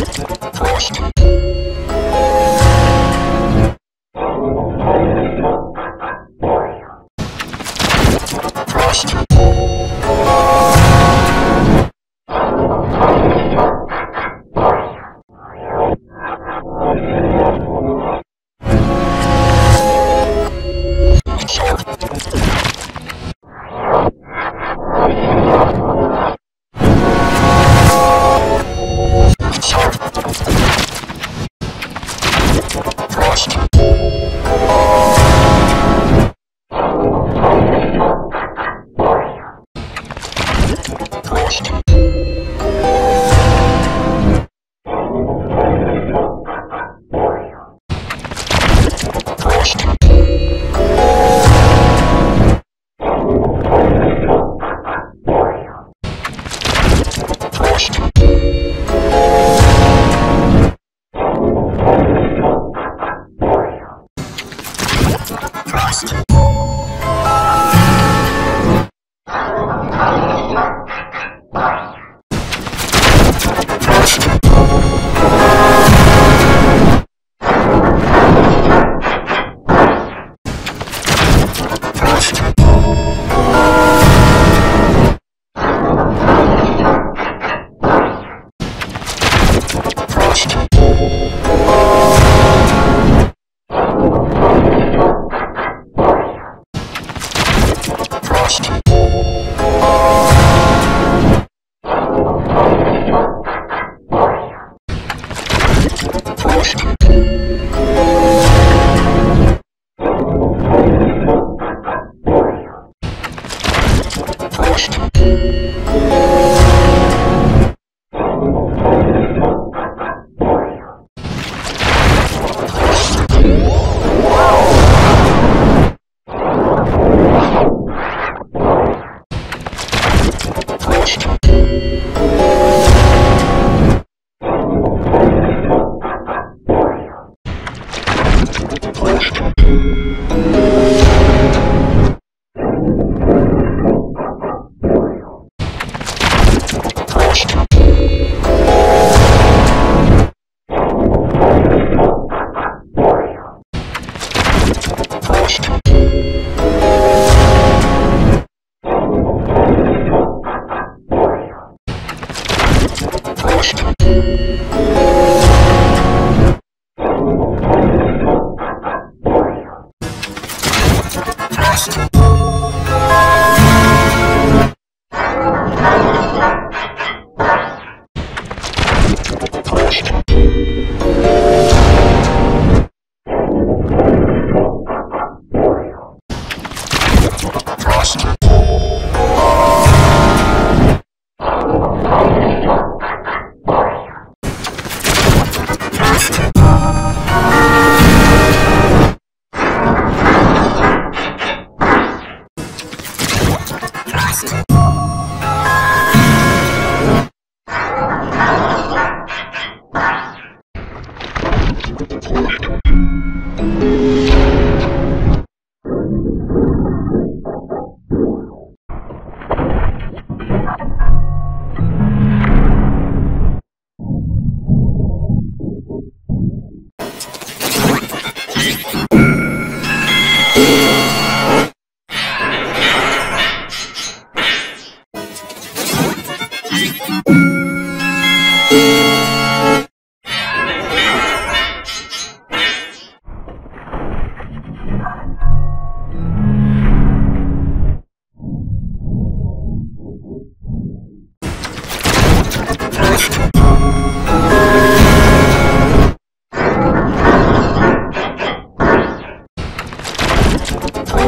Prost.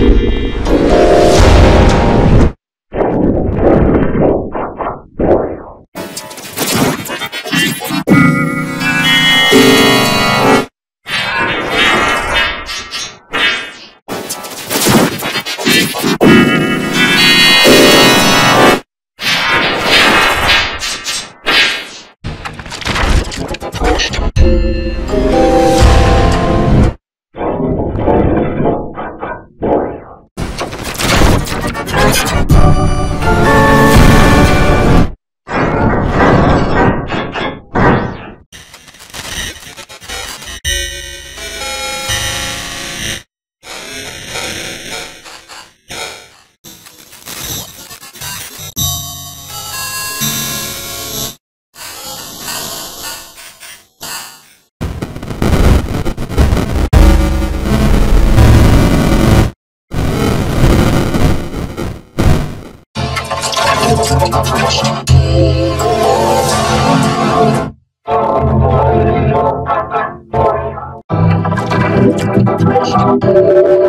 Música Thank you.